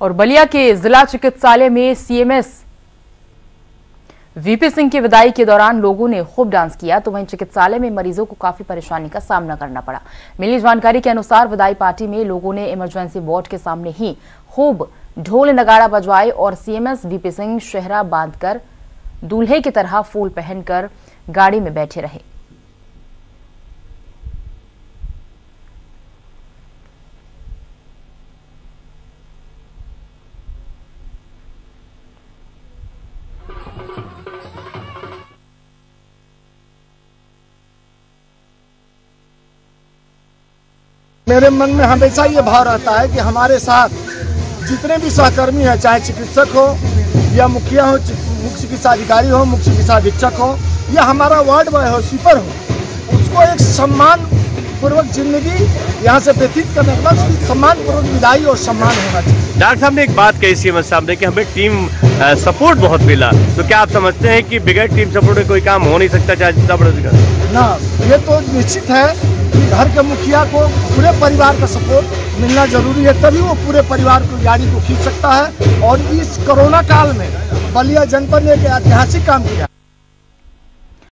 और बलिया के जिला चिकित्सालय में सीएमएस वीपी सिंह की विदाई के दौरान लोगों ने खूब डांस किया तो वहीं चिकित्सालय में मरीजों को काफ़ी परेशानी का सामना करना पड़ा। मिली जानकारी के अनुसार विदाई पार्टी में लोगों ने इमरजेंसी वार्ड के सामने ही खूब ढोल नगाड़ा बजवाए और सीएमएस वीपी सिंह शहरा बांधकर दूल्हे की तरह फूल पहनकर गाड़ी में बैठे रहे। मेरे मन में हमेशा ये भाव रहता है कि हमारे साथ जितने भी सहकर्मी हैं चाहे चिकित्सक हो या मुखिया हो मुख्य चिकित्सा अधिकारी हो मुख्य चिकित्सा अधीक्षक हो या हमारा वार्ड बॉय हो स्वीपर हो उसको एक सम्मान पूर्वक ज़िंदगी यहाँ से व्यतीत करने के बाद उसकी सम्मान पूर्वक विदाई और सम्मान होना चाहिए। डॉक्टर साहब ने एक बात कही सीएम साहब ने कि हमें टीम सपोर्ट बहुत मिला। तो क्या आप समझते हैं कि बगैर टीम सपोर्ट में कोई काम हो नहीं सकता चाहे जितना बड़ा ना ये तो निश्चित है कि घर के मुखिया को, पूरे परिवार का सपोर्ट मिलना ज़रूरी है, तभी वो पूरे परिवार को गाड़ी को खींच सकता है। और इस कोरोना काल में बलिया जनपद ने एक ऐतिहासिक काम किया।